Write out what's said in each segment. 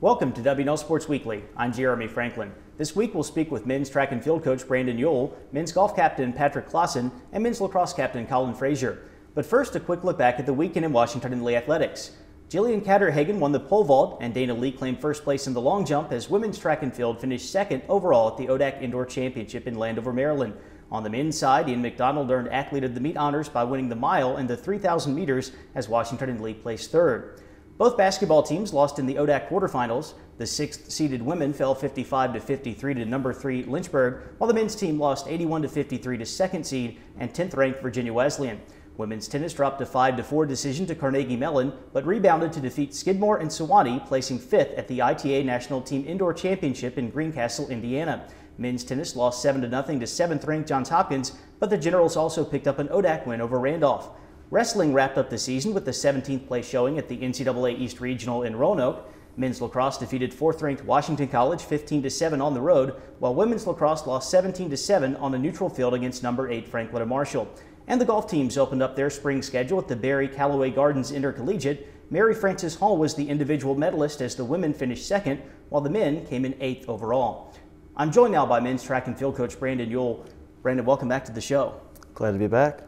Welcome to W&L Sports Weekly. I'm Jeremy Franklin. This week we'll speak with men's track and field coach Brandon Uhl, men's golf captain Patrick Clossin, and men's lacrosse captain Colin Fraser. But first, a quick look back at the weekend in Washington and Lee athletics. Jillian Katterhagen won the pole vault, and Dana Lee claimed first place in the long jump as women's track and field finished second overall at the ODAC Indoor Championship in Landover, Maryland. On the men's side, Ian McDonald earned Athlete of the Meet honors by winning the mile and the 3,000 meters as Washington and Lee placed third. Both basketball teams lost in the ODAC quarterfinals. The sixth seeded women fell 55 to 53 to number three Lynchburg, while the men's team lost 81 to 53 to second seed and 10th ranked Virginia Wesleyan. Women's tennis dropped a 5 to 4 decision to Carnegie Mellon, but rebounded to defeat Skidmore and Sewanee, placing fifth at the ITA National Team Indoor Championship in Greencastle, Indiana. Men's tennis lost 7 to nothing to seventh ranked Johns Hopkins, but the Generals also picked up an ODAC win over Randolph. Wrestling wrapped up the season with the 17th place showing at the NCAA East Regional in Roanoke. Men's lacrosse defeated fourth-ranked Washington College 15 7 on the road, while women's lacrosse lost 17 7 on a neutral field against number 8 Franklin Marshall. And the golf teams opened up their spring schedule at the Berry Callaway Gardens Intercollegiate. Mary Frances Hall was the individual medalist as the women finished second, while the men came in eighth overall. I'm joined now by men's track and field coach Brandon Uhl. Brandon, welcome back to the show. Glad to be back.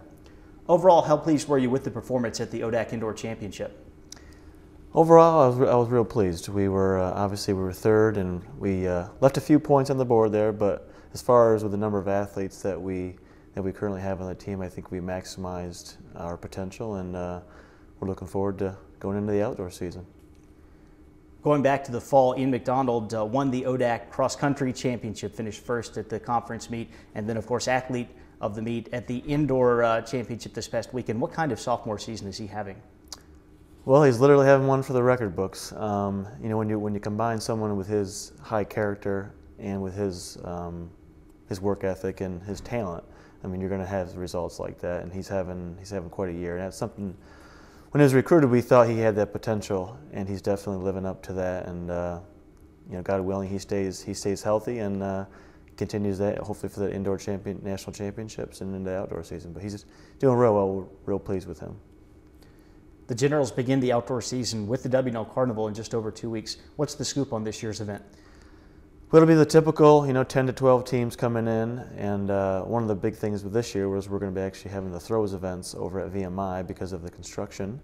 Overall, how pleased were you with the performance at the ODAC Indoor Championship? Overall, I was, I was real pleased. We were uh, obviously we were third, and we uh, left a few points on the board there. But as far as with the number of athletes that we that we currently have on the team, I think we maximized our potential, and uh, we're looking forward to going into the outdoor season. Going back to the fall, Ian McDonald uh, won the ODAC cross country championship, finished first at the conference meet, and then of course athlete of the meet at the indoor uh, championship this past weekend. What kind of sophomore season is he having? Well, he's literally having one for the record books. Um, you know, when you when you combine someone with his high character and with his um, his work ethic and his talent, I mean, you're going to have results like that. And he's having he's having quite a year. And that's something. When he was recruited, we thought he had that potential, and he's definitely living up to that. And uh, you know, God willing, he stays he stays healthy and. Uh, continues that hopefully for the indoor champion national championships and into the outdoor season. But he's just doing real well. We're real pleased with him. The Generals begin the outdoor season with the W&L Carnival in just over two weeks. What's the scoop on this year's event? Well, it'll be the typical, you know, 10 to 12 teams coming in, and uh, one of the big things with this year was we're going to be actually having the throws events over at VMI because of the construction.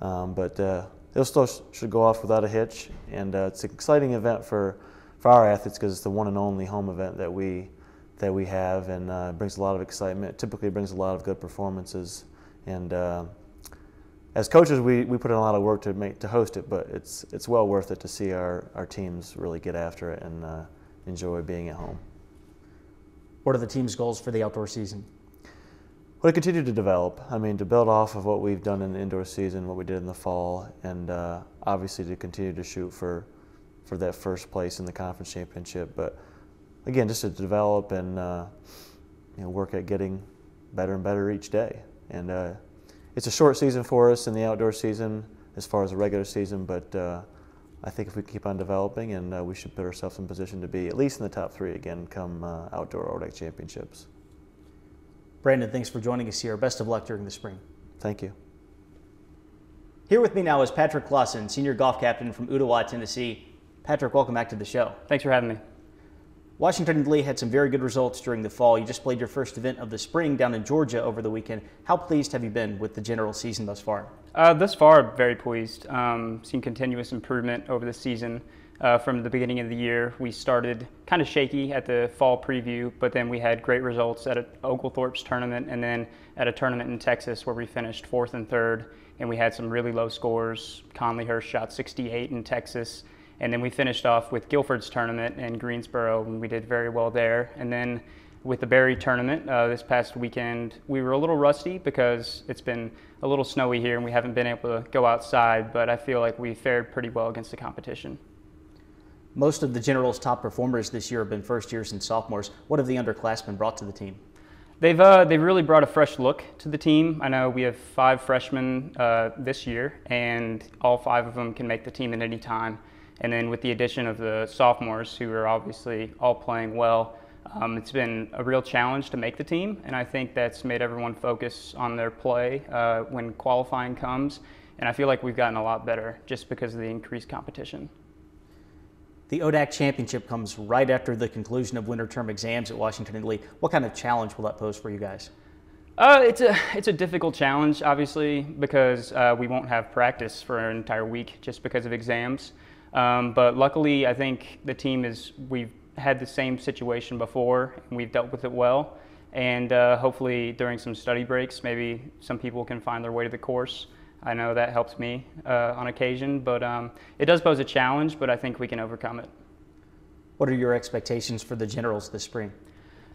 Um, but uh, they'll still should go off without a hitch, and uh, it's an exciting event for for our athletes because it's the one and only home event that we that we have, and uh, brings a lot of excitement. Typically, brings a lot of good performances, and uh, as coaches, we, we put in a lot of work to make to host it, but it's it's well worth it to see our, our teams really get after it and uh, enjoy being at home. What are the team's goals for the outdoor season? Well, to continue to develop. I mean, to build off of what we've done in the indoor season, what we did in the fall, and uh, obviously to continue to shoot for for that first place in the conference championship. But again, just to develop and uh, you know, work at getting better and better each day. And uh, it's a short season for us in the outdoor season as far as the regular season, but uh, I think if we keep on developing, and uh, we should put ourselves in position to be at least in the top three again come uh, outdoor ODAC championships. Brandon, thanks for joining us here. Best of luck during the spring. Thank you. Here with me now is Patrick Clossin, senior golf captain from Ooltewah, Tennessee. Patrick, welcome back to the show. Thanks for having me. Washington and Lee had some very good results during the fall. You just played your first event of the spring down in Georgia over the weekend. How pleased have you been with the general season thus far? Uh, thus far, very pleased. Um, seen continuous improvement over the season. Uh, from the beginning of the year, we started kind of shaky at the fall preview, but then we had great results at Oglethorpe's tournament and then at a tournament in Texas where we finished fourth and third, and we had some really low scores. Conley Hurst shot 68 in Texas and then we finished off with Guilford's tournament in Greensboro, and we did very well there. And then with the Berry tournament uh, this past weekend, we were a little rusty because it's been a little snowy here and we haven't been able to go outside, but I feel like we fared pretty well against the competition. Most of the Generals' top performers this year have been first years and sophomores. What have the underclassmen brought to the team? They've, uh, they've really brought a fresh look to the team. I know we have five freshmen uh, this year, and all five of them can make the team at any time. And then with the addition of the sophomores, who are obviously all playing well, um, it's been a real challenge to make the team. And I think that's made everyone focus on their play uh, when qualifying comes. And I feel like we've gotten a lot better just because of the increased competition. The ODAC championship comes right after the conclusion of winter term exams at Washington and Lee. What kind of challenge will that pose for you guys? Uh, it's a it's a difficult challenge, obviously, because uh, we won't have practice for an entire week just because of exams. Um, but luckily, I think the team is we've had the same situation before and we've dealt with it well. And uh, hopefully, during some study breaks, maybe some people can find their way to the course. I know that helps me uh, on occasion, but um, it does pose a challenge, but I think we can overcome it. What are your expectations for the Generals this spring?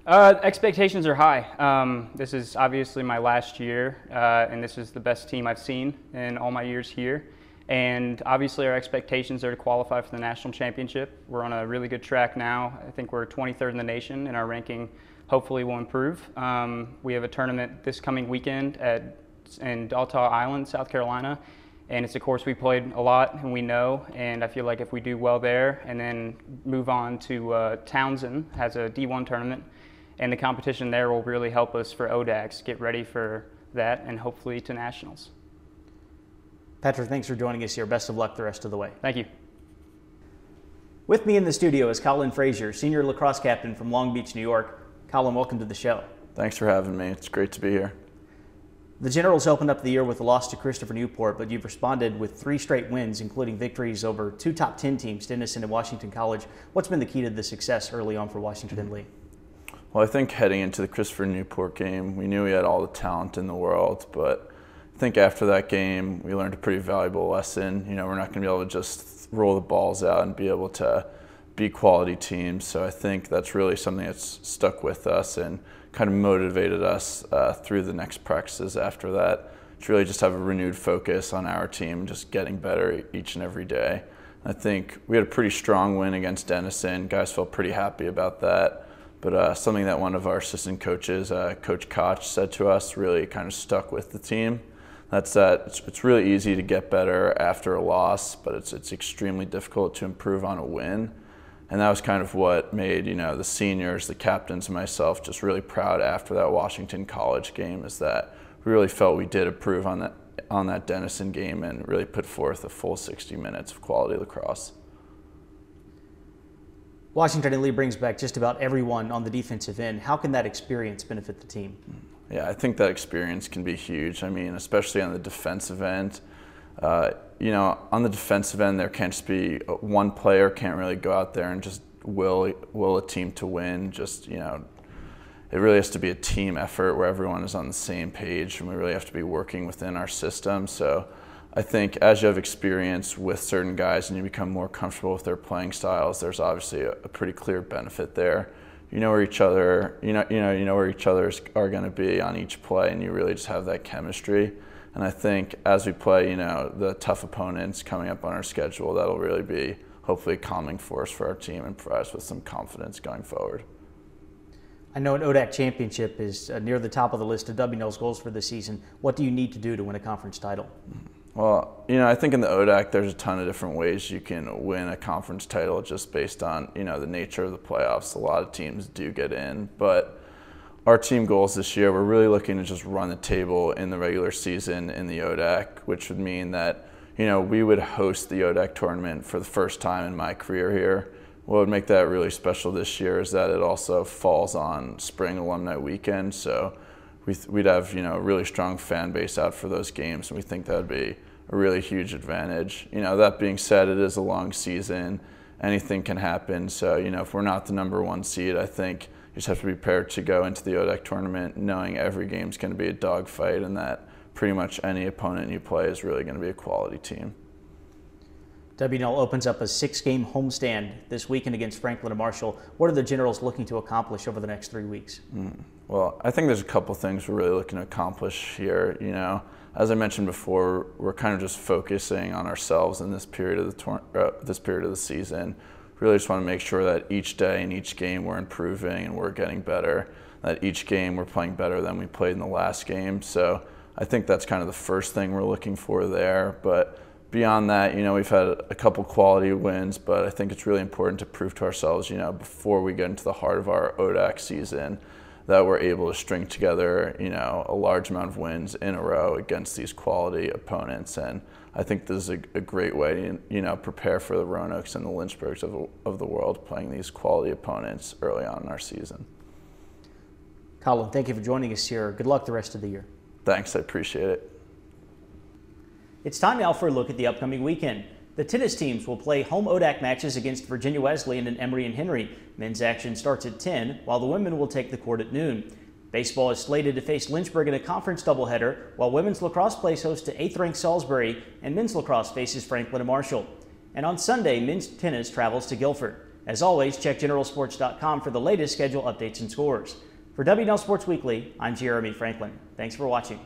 Uh, expectations are high. Um, this is obviously my last year, uh, and this is the best team I've seen in all my years here. And obviously, our expectations are to qualify for the national championship. We're on a really good track now. I think we're 23rd in the nation, and our ranking hopefully will improve. Um, we have a tournament this coming weekend at in Dataw Island, South Carolina, and it's a course we played a lot and we know. And I feel like if we do well there, and then move on to uh, Townsend has a D1 tournament, and the competition there will really help us for ODACs get ready for that, and hopefully to nationals. Patrick, thanks for joining us here. Best of luck the rest of the way. Thank you. With me in the studio is Colin Fraser, senior lacrosse captain from Long Beach, New York. Colin, welcome to the show. Thanks for having me. It's great to be here. The Generals opened up the year with a loss to Christopher Newport, but you've responded with three straight wins, including victories over two top 10 teams, Denison and Washington College. What's been the key to the success early on for Washington and Lee? Well, I think heading into the Christopher Newport game, we knew we had all the talent in the world, but I think after that game, we learned a pretty valuable lesson. You know, we're not going to be able to just roll the balls out and be able to be quality teams. So I think that's really something that's stuck with us and kind of motivated us uh, through the next practices after that to really just have a renewed focus on our team, just getting better each and every day. I think we had a pretty strong win against Denison. Guys felt pretty happy about that. But uh, something that one of our assistant coaches, uh, Coach Koch, said to us really kind of stuck with the team that's that it's, it's, really easy to get better after a loss, but it's, it's extremely difficult to improve on a win. And that was kind of what made, you know, the seniors, the captains, and myself just really proud after that Washington College game is that we really felt we did improve on that, on that Denison game and really put forth a full 60 minutes of quality lacrosse. Washington and Lee brings back just about everyone on the defensive end. How can that experience benefit the team? Yeah, I think that experience can be huge. I mean, especially on the defensive end. Uh, you know, on the defensive end, there can't just be uh, one player can't really go out there and just will will a team to win. Just you know, it really has to be a team effort where everyone is on the same page, and we really have to be working within our system. So. I think as you have experience with certain guys and you become more comfortable with their playing styles, there's obviously a, a pretty clear benefit there you know where each other you know you know you know where each others are going to be on each play and you really just have that chemistry and I think as we play you know the tough opponents coming up on our schedule that'll really be hopefully a calming force for our team and provide us with some confidence going forward. I know an ODAC championship is uh, near the top of the list of W&L's goals for the season. What do you need to do to win a conference title? Mm-hmm. Well, you know, I think in the ODAC, there's a ton of different ways you can win a conference title just based on, you know, the nature of the playoffs. A lot of teams do get in, but our team goals this year, we're really looking to just run the table in the regular season in the ODAC, which would mean that, you know, we would host the ODAC tournament for the first time in my career here. What would make that really special this year is that it also falls on spring alumni weekend. So we'd have, you know, a really strong fan base out for those games, and we think that would be a really huge advantage. You know, that being said, it is a long season. Anything can happen. So, you know, if we're not the number one seed, I think you just have to be prepared to go into the ODAC tournament knowing every game is going to be a dogfight and that pretty much any opponent you play is really going to be a quality team. W&L opens up a six-game homestand this weekend against Franklin and Marshall. What are the Generals looking to accomplish over the next three weeks? Mm. Well, I think there's a couple things we're really looking to accomplish here. You know, as I mentioned before, we're kind of just focusing on ourselves in this period of the uh, this period of the season. Really, just want to make sure that each day and each game we're improving and we're getting better. That each game we're playing better than we played in the last game. So I think that's kind of the first thing we're looking for there. But beyond that, you know, we've had a couple quality wins, but I think it's really important to prove to ourselves, you know, before we get into the heart of our ODAC season, that we're able to string together, you know, a large amount of wins in a row against these quality opponents. And I think this is a, a great way to, you know, prepare for the Roanoke's and the Lynchburgs of, of the world playing these quality opponents early on in our season. Colin, thank you for joining us here. Good luck the rest of the year. Thanks, I appreciate it. It's time now for a look at the upcoming weekend. The tennis teams will play home ODAC matches against Virginia Wesleyan and Emory and Henry. Men's action starts at 10, while the women will take the court at noon. Baseball is slated to face Lynchburg in a conference doubleheader, while women's lacrosse plays host to 8th ranked Salisbury, and men's lacrosse faces Franklin and Marshall. And on Sunday, men's tennis travels to Guilford. As always, check generalsports.com for the latest schedule updates and scores. For W&L Sports Weekly, I'm Jeremy Franklin. Thanks for watching.